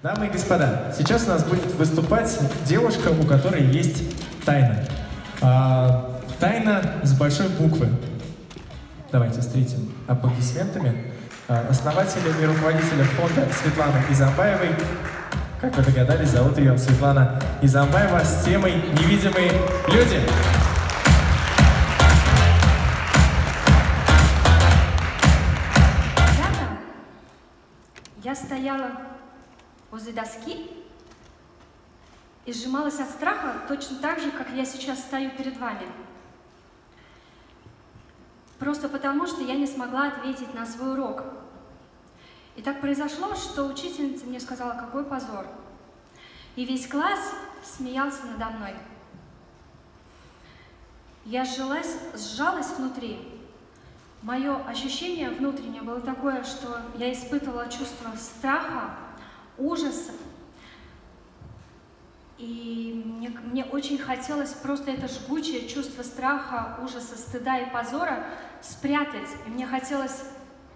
Дамы и господа, сейчас у нас будет выступать девушка, у которой есть тайна. А, тайна с большой буквы. Давайте встретим аплодисментами. А, основателя и руководителя фонда Светланы Изамбаевой. Как вы догадались, зовут ее Светлана Изамбаева с темой «Невидимые люди». Я стояла возле доски и сжималась от страха точно так же, как я сейчас стою перед вами. Просто потому, что я не смогла ответить на свой урок. И так произошло, что учительница мне сказала, какой позор. И весь класс смеялся надо мной. Я сжалась, сжалась внутри. Мое ощущение внутреннее было такое, что я испытывала чувство страха, ужаса. И мне, мне очень хотелось просто это жгучее чувство страха, ужаса, стыда и позора спрятать. И мне хотелось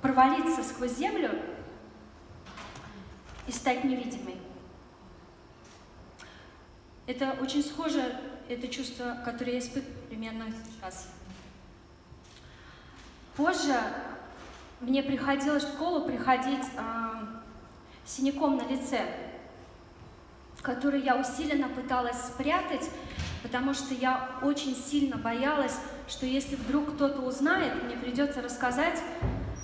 провалиться сквозь землю и стать невидимой. Это очень схоже, это чувство, которое я испытываю примерно сейчас. Позже мне приходилось в школу приходить э, синяком на лице, который я усиленно пыталась спрятать, потому что я очень сильно боялась, что если вдруг кто-то узнает, мне придется рассказать,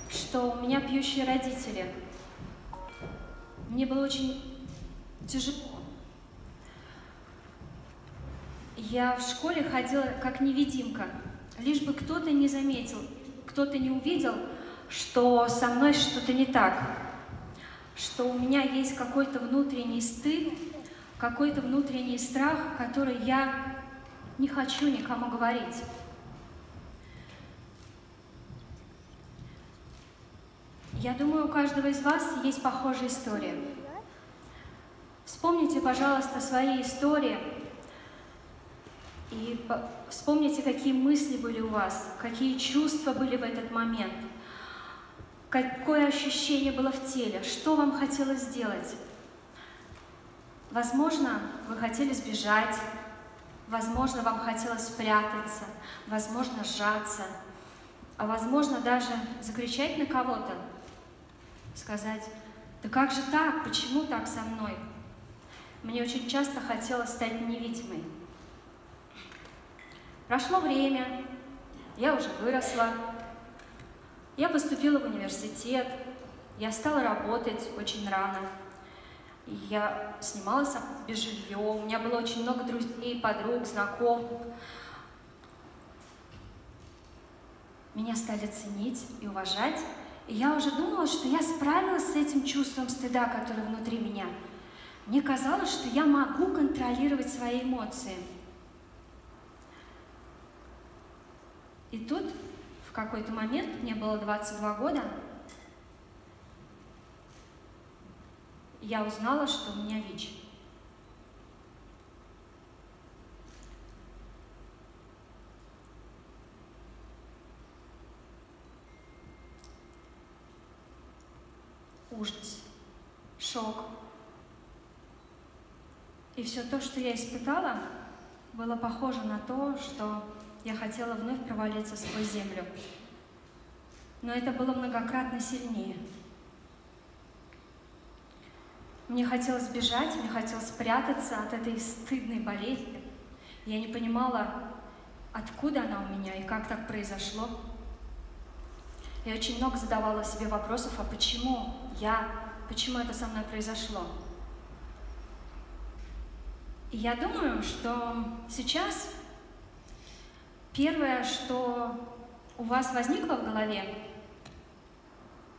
что у меня пьющие родители. Мне было очень тяжело. Я в школе ходила как невидимка, лишь бы кто-то не заметил, кто-то не увидел, что со мной что-то не так, что у меня есть какой-то внутренний стыд, какой-то внутренний страх, который я не хочу никому говорить. Я думаю, у каждого из вас есть похожая история. Вспомните, пожалуйста, свои истории и вспомните, какие мысли были у вас, какие чувства были в этот момент, какое ощущение было в теле, что вам хотелось сделать. Возможно, вы хотели сбежать, возможно, вам хотелось спрятаться, возможно, сжаться, а возможно, даже закричать на кого-то, сказать, да как же так, почему так со мной? Мне очень часто хотелось стать невидимой. Прошло время, я уже выросла, я поступила в университет, я стала работать очень рано. Я снимала себе жилье, у меня было очень много друзей, подруг, знакомых. Меня стали ценить и уважать, и я уже думала, что я справилась с этим чувством стыда, которое внутри меня. Мне казалось, что я могу контролировать свои эмоции. И тут, какой-то момент, мне было 22 года, я узнала, что у меня ВИЧ. Ужас, шок. И все то, что я испытала, было похоже на то, что я хотела вновь провалиться сквозь землю. Но это было многократно сильнее. Мне хотелось бежать, мне хотелось спрятаться от этой стыдной болезни. Я не понимала, откуда она у меня и как так произошло. Я очень много задавала себе вопросов, а почему я, почему это со мной произошло. И я думаю, что сейчас первое, что у вас возникло в голове,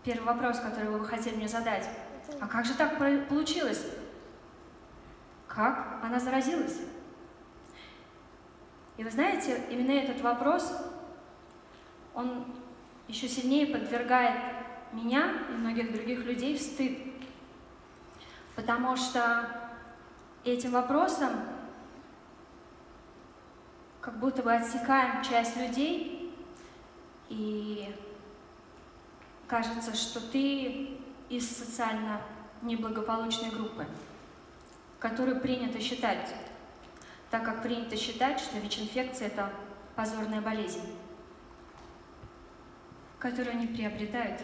первый вопрос, который вы хотели мне задать, а как же так получилось? Как она заразилась? И вы знаете, именно этот вопрос, он еще сильнее подвергает меня и многих других людей в стыд. Потому что этим вопросом как будто бы отсекаем часть людей, и кажется, что ты из социально неблагополучной группы, которую принято считать, так как принято считать, что ВИЧ-инфекция – это позорная болезнь, которую они приобретают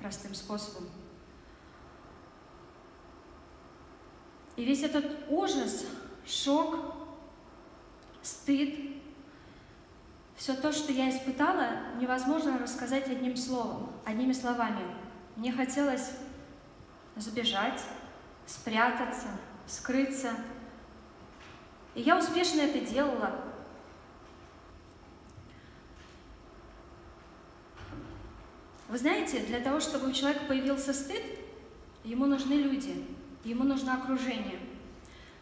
простым способом. И весь этот ужас, шок, стыд, все то, что я испытала, невозможно рассказать одним словом, одними словами. Мне хотелось сбежать, спрятаться, скрыться. И я успешно это делала. Вы знаете, для того, чтобы у человека появился стыд, ему нужны люди, ему нужно окружение.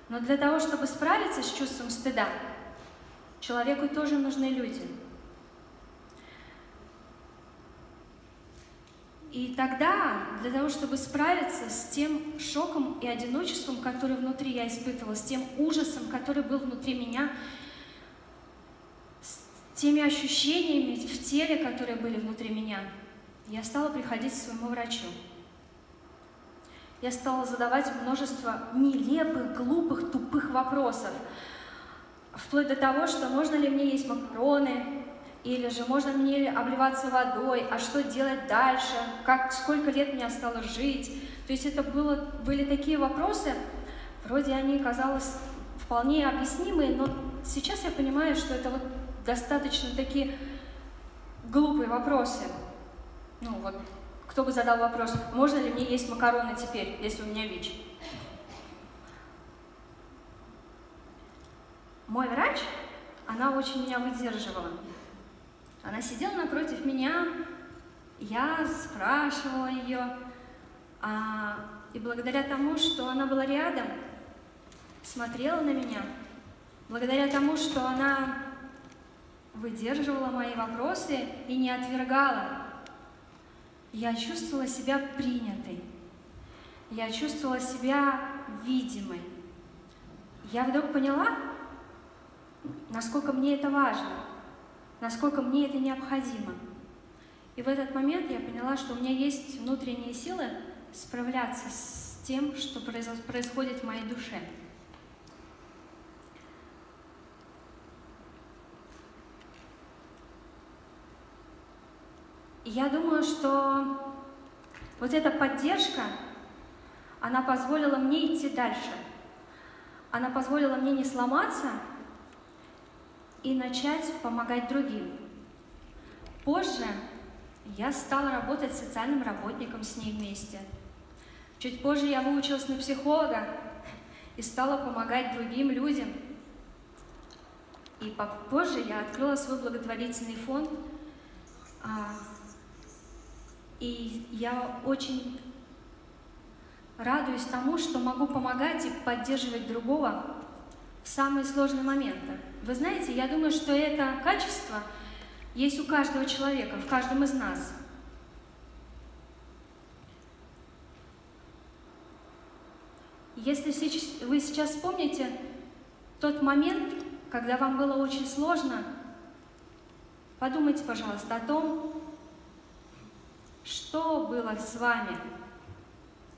Но для того, чтобы справиться с чувством стыда, человеку тоже нужны люди. И тогда, для того, чтобы справиться с тем шоком и одиночеством, который внутри я испытывала, с тем ужасом, который был внутри меня, с теми ощущениями в теле, которые были внутри меня, я стала приходить к своему врачу. Я стала задавать множество нелепых, глупых, тупых вопросов. Вплоть до того, что можно ли мне есть макароны, или же можно мне обливаться водой, а что делать дальше, как, сколько лет мне осталось жить. То есть это было, были такие вопросы, вроде они, казалось, вполне объяснимые, но сейчас я понимаю, что это вот достаточно такие глупые вопросы. Ну вот, кто бы задал вопрос, можно ли мне есть макароны теперь, если у меня ВИЧ? Мой врач, она очень меня выдерживала. Она сидела напротив меня, я спрашивала ее, а, и благодаря тому, что она была рядом, смотрела на меня, благодаря тому, что она выдерживала мои вопросы и не отвергала, я чувствовала себя принятой, я чувствовала себя видимой. Я вдруг поняла, насколько мне это важно, насколько мне это необходимо. И в этот момент я поняла, что у меня есть внутренние силы справляться с тем, что происходит в моей душе. И я думаю, что вот эта поддержка, она позволила мне идти дальше. Она позволила мне не сломаться и начать помогать другим. Позже я стала работать социальным работником с ней вместе. Чуть позже я выучилась на психолога и стала помогать другим людям. И позже я открыла свой благотворительный фонд а, и я очень радуюсь тому, что могу помогать и поддерживать другого в самые сложные моменты. Вы знаете, я думаю, что это качество есть у каждого человека, в каждом из нас. Если вы сейчас вспомните тот момент, когда вам было очень сложно, подумайте, пожалуйста, о том, что было с вами?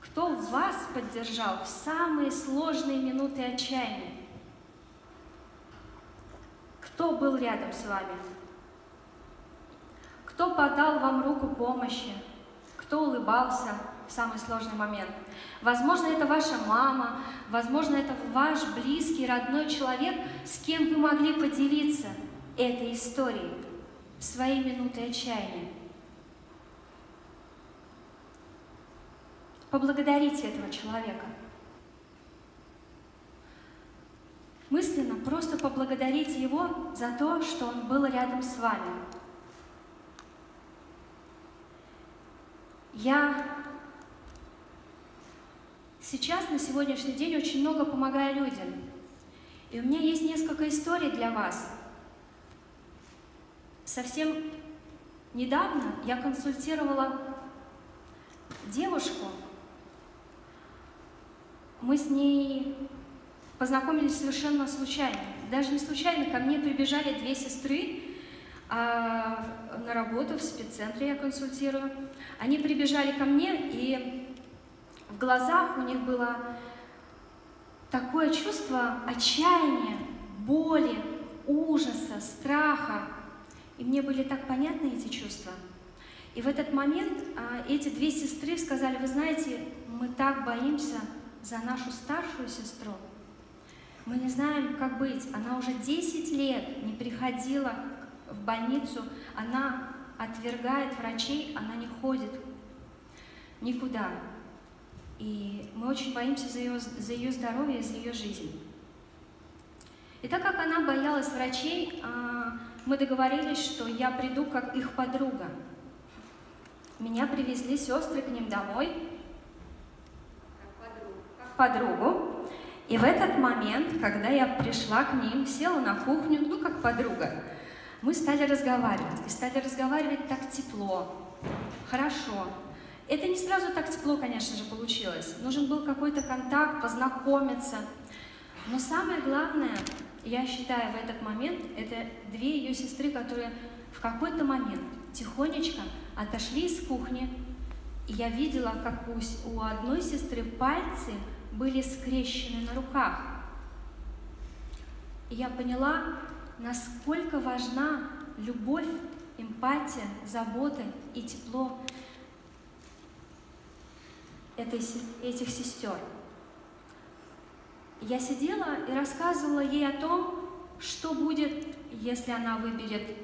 Кто вас поддержал в самые сложные минуты отчаяния? Кто был рядом с вами? Кто подал вам руку помощи? Кто улыбался в самый сложный момент? Возможно, это ваша мама, возможно, это ваш близкий, родной человек, с кем вы могли поделиться этой историей, своей минутой отчаяния. Поблагодарите этого человека. Мысленно просто поблагодарите его за то, что он был рядом с вами. Я сейчас, на сегодняшний день, очень много помогаю людям. И у меня есть несколько историй для вас. Совсем недавно я консультировала девушку, мы с ней познакомились совершенно случайно. Даже не случайно, ко мне прибежали две сестры а, на работу в спеццентре, я консультирую. Они прибежали ко мне, и В глазах у них было такое чувство отчаяния, боли, ужаса, страха. И мне были так понятны эти чувства. И в этот момент а, эти две сестры сказали, вы знаете, мы так боимся за нашу старшую сестру. Мы не знаем, как быть. Она уже 10 лет не приходила в больницу, она отвергает врачей, она не ходит никуда. И мы очень боимся за ее, за ее здоровье за ее жизнь. И так как она боялась врачей, а, мы договорились, что я приду как их подруга. Меня привезли сестры к ним домой, как подругу. И в этот момент, когда я пришла к ним, села на кухню, ну, как подруга, мы стали разговаривать. И стали разговаривать так тепло, хорошо. Это не сразу так тепло, конечно же, получилось. Нужен был какой-то контакт, познакомиться. Но самое главное, я считаю, в этот момент, это две ее сестры, которые в какой-то момент тихонечко отошли из кухни, и я видела, как у, у одной сестры пальцы были скрещены на руках. И я поняла, насколько важна любовь, эмпатия, забота и тепло этой, этих сестер. Я сидела и рассказывала ей о том, что будет, если она выберет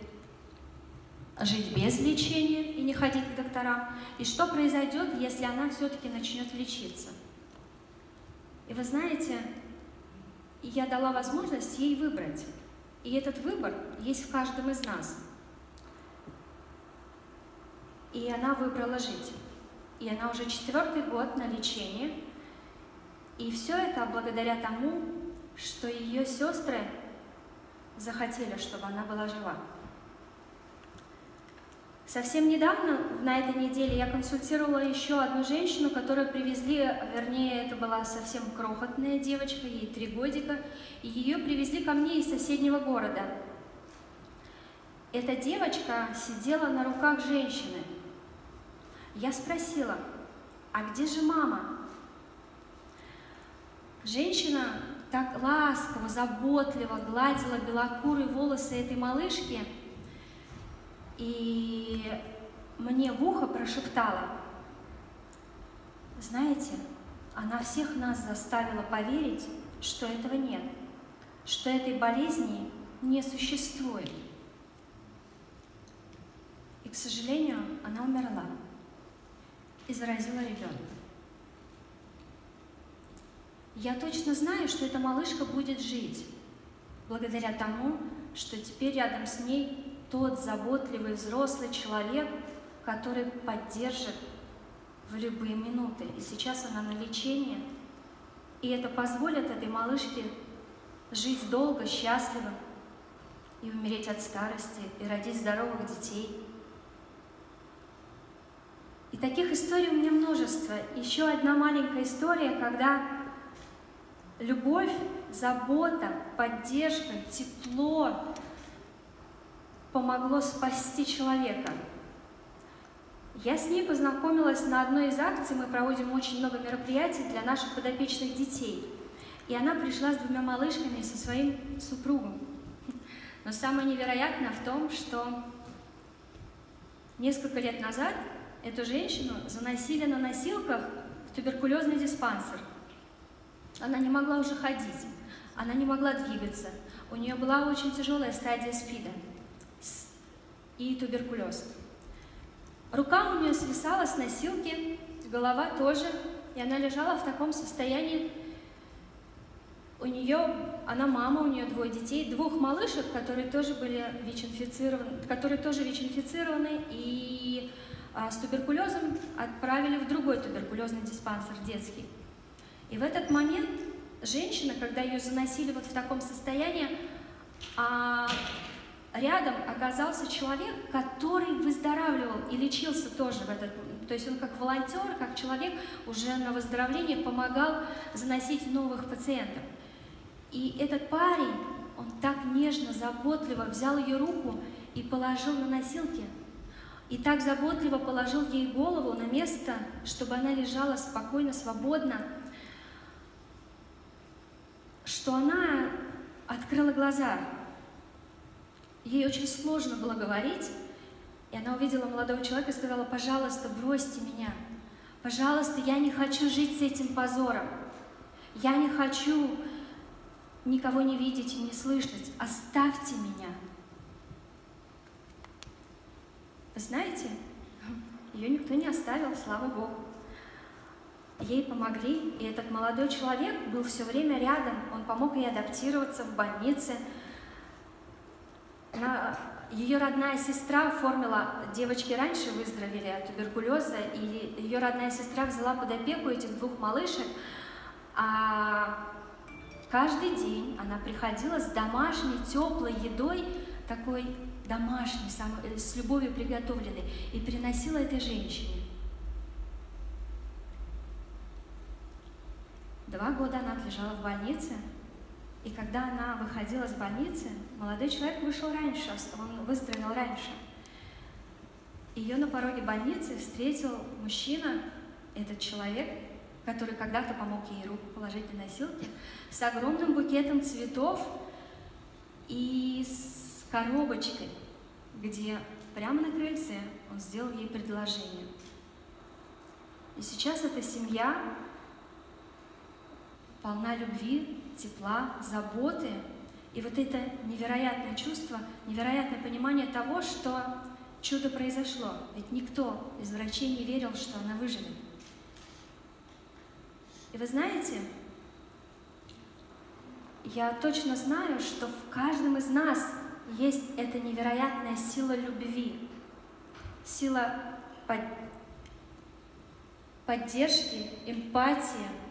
жить без лечения и не ходить к докторам, и что произойдет, если она все-таки начнет лечиться. И вы знаете, я дала возможность ей выбрать. И этот выбор есть в каждом из нас. И она выбрала жить. И она уже четвертый год на лечении. И все это благодаря тому, что ее сестры захотели, чтобы она была жива. Совсем недавно, на этой неделе, я консультировала еще одну женщину, которую привезли, вернее, это была совсем крохотная девочка, ей три годика, и ее привезли ко мне из соседнего города. Эта девочка сидела на руках женщины. Я спросила, а где же мама? Женщина так ласково, заботливо гладила белокурые волосы этой малышки – и мне в ухо прошептала, знаете, она всех нас заставила поверить, что этого нет, что этой болезни не существует. И, к сожалению, она умерла и заразила ребенка. Я точно знаю, что эта малышка будет жить, благодаря тому, что теперь рядом с ней тот заботливый взрослый человек, который поддержит в любые минуты. И сейчас она на лечении. И это позволит этой малышке жить долго, счастливо и умереть от старости, и родить здоровых детей. И таких историй у меня множество. Еще одна маленькая история, когда любовь, забота, поддержка, тепло, помогло спасти человека. Я с ней познакомилась на одной из акций, мы проводим очень много мероприятий для наших подопечных детей. И она пришла с двумя малышками со своим супругом. Но самое невероятное в том, что несколько лет назад эту женщину заносили на носилках в туберкулезный диспансер. Она не могла уже ходить, она не могла двигаться. У нее была очень тяжелая стадия СПИДа и туберкулез. Рука у нее свисала с носилки, голова тоже, и она лежала в таком состоянии. У нее, она мама, у нее двое детей, двух малышек, которые тоже были ВИЧ-инфицированы, которые тоже ВИЧ-инфицированы, и а, с туберкулезом отправили в другой туберкулезный диспансер детский. И в этот момент женщина, когда ее заносили вот в таком состоянии, а, рядом оказался человек, который выздоравливал и лечился тоже в этот то есть он как волонтер, как человек уже на выздоровление помогал заносить новых пациентов. И этот парень, он так нежно, заботливо взял ее руку и положил на носилки. и так заботливо положил ей голову на место, чтобы она лежала спокойно, свободно, что она открыла глаза. Ей очень сложно было говорить, и она увидела молодого человека и сказала, пожалуйста, бросьте меня. Пожалуйста, я не хочу жить с этим позором. Я не хочу никого не видеть и не слышать. Оставьте меня. Вы знаете, ее никто не оставил, слава Богу. Ей помогли, и этот молодой человек был все время рядом. Он помог ей адаптироваться в больнице. Она, ее родная сестра оформила, девочки раньше выздоровели от туберкулеза, и ее родная сестра взяла под опеку этих двух малышек, а каждый день она приходила с домашней теплой едой, такой домашней, э, с любовью приготовленной, и приносила этой женщине. Два года она отлежала в больнице, и когда она выходила из больницы, молодой человек вышел раньше, он выздоровел раньше. Ее на пороге больницы встретил мужчина, этот человек, который когда-то помог ей руку положить на носилки, с огромным букетом цветов и с коробочкой, где прямо на крыльце он сделал ей предложение. И сейчас эта семья полна любви, тепла, заботы, и вот это невероятное чувство, невероятное понимание того, что чудо произошло. Ведь никто из врачей не верил, что она выживет. И вы знаете, я точно знаю, что в каждом из нас есть эта невероятная сила любви, сила под... поддержки, эмпатии.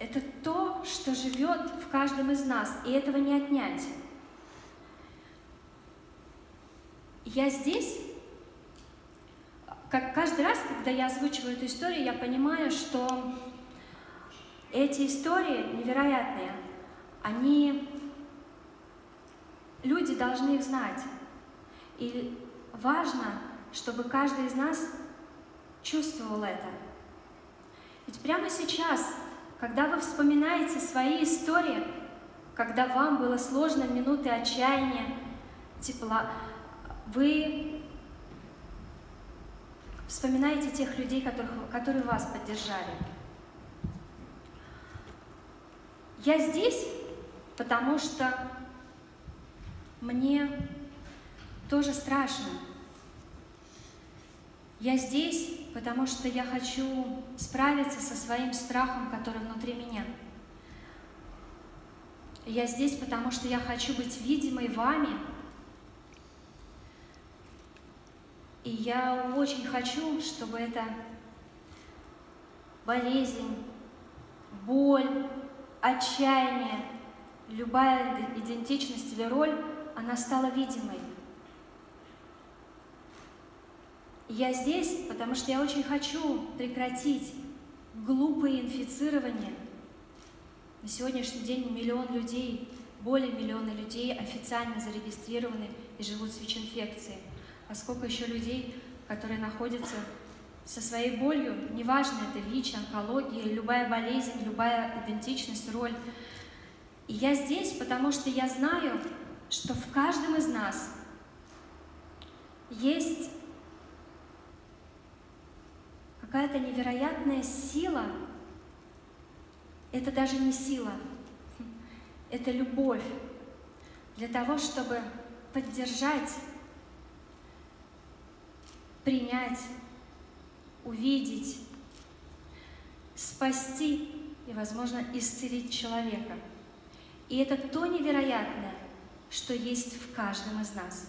Это то, что живет в каждом из нас, и этого не отнять. Я здесь как каждый раз, когда я озвучиваю эту историю, я понимаю, что эти истории невероятные, они, люди должны их знать. И важно, чтобы каждый из нас чувствовал это. Ведь прямо сейчас, когда вы вспоминаете свои истории, когда вам было сложно минуты отчаяния, тепла, вы Вспоминайте тех людей, которых, которые вас поддержали. Я здесь, потому что мне тоже страшно. Я здесь, потому что я хочу справиться со своим страхом, который внутри меня. Я здесь, потому что я хочу быть видимой вами, И я очень хочу, чтобы эта болезнь, боль, отчаяние, любая идентичность или роль, она стала видимой. Я здесь, потому что я очень хочу прекратить глупые инфицирования. На сегодняшний день миллион людей, более миллиона людей официально зарегистрированы и живут с ВИЧ-инфекцией а сколько еще людей, которые находятся со своей болью, неважно, это ВИЧ, онкология, любая болезнь, любая идентичность, роль. И я здесь, потому что я знаю, что в каждом из нас есть какая-то невероятная сила. Это даже не сила, это любовь для того, чтобы поддержать принять, увидеть, спасти и, возможно, исцелить человека. И это то невероятное, что есть в каждом из нас.